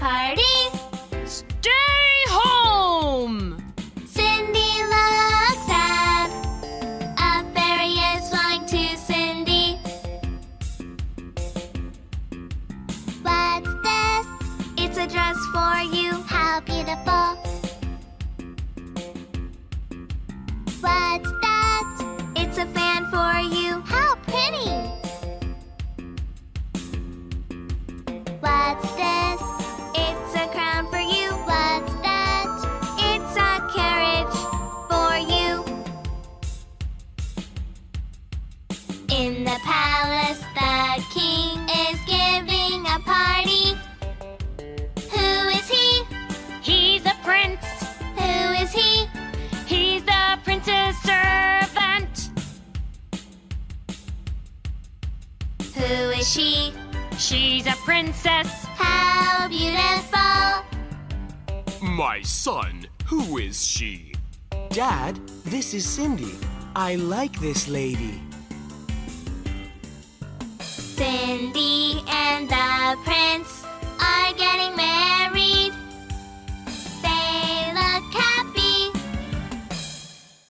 parties. Stay home! Cindy looks sad. A fairy is flying to Cindy. What's this? It's a dress for you. How beautiful. What's that? It's a fan for you. How pretty. What's In the palace, the king is giving a party. Who is he? He's a prince. Who is he? He's the prince's servant. Who is she? She's a princess. How beautiful! My son, who is she? Dad, this is Cindy. I like this lady. Cindy